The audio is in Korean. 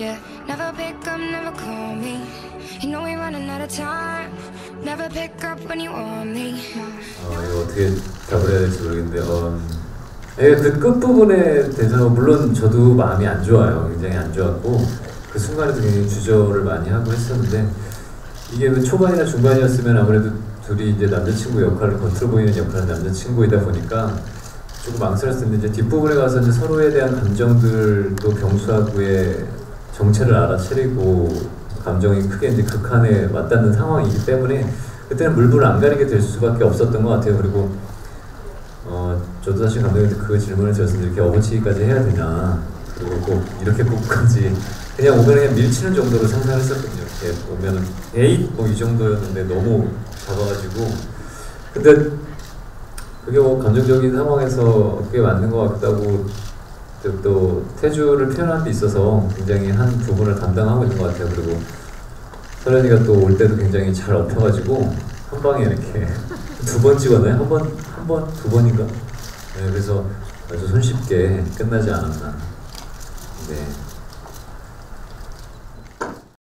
Yeah, never pick up, never call me. You know we running out of time. Never pick up when you want me. 어, 이거 어떻게 답을 해야 될지 모르겠는데 어, 예, 그 끝부분에 대해서 물론 저도 마음이 안 좋아요. 굉장히 안 좋았고 그 순간에도 굉장히 주저를 많이 하고 했었는데 이게 그 초반이나 중반이었으면 아무래도 둘이 이제 남자친구 역할을 겉으로 보이는 역할은 남자친구이다 보니까 조금 망설였을 텐데 이제 뒷부분에 가서 이제 서로에 대한 감정들도 병수하고의 정체를 알아차리고 감정이 크게 이제 극한에 맞닿는 상황이기 때문에 그때는 물불 안 가리게 될 수밖에 없었던 것 같아요. 그리고 어 저도 사실 감독님한테 그 질문을 드렸는데 이렇게 업어치기까지 해야 되나 그리고 꼭 이렇게 꼭까지 그냥 오면 그냥 밀치는 정도로 상상했었거든요. 이렇게 오면은 에잇 뭐이 정도였는데 너무 잡아가지고 근데 그게 뭐 감정적인 상황에서 그게 맞는 것 같고 또, 또 태주를 표현하는 데 있어서 굉장히 한 부분을 감당하고 있는 것 같아요. 그리고 서련이가 또 올 때도 굉장히 잘 엎혀가지고 한 방에 이렇게 두 번 찍었나요? 한 번, 한 번, 두 번인가? 네, 그래서 아주 손쉽게 끝나지 않았나. 네.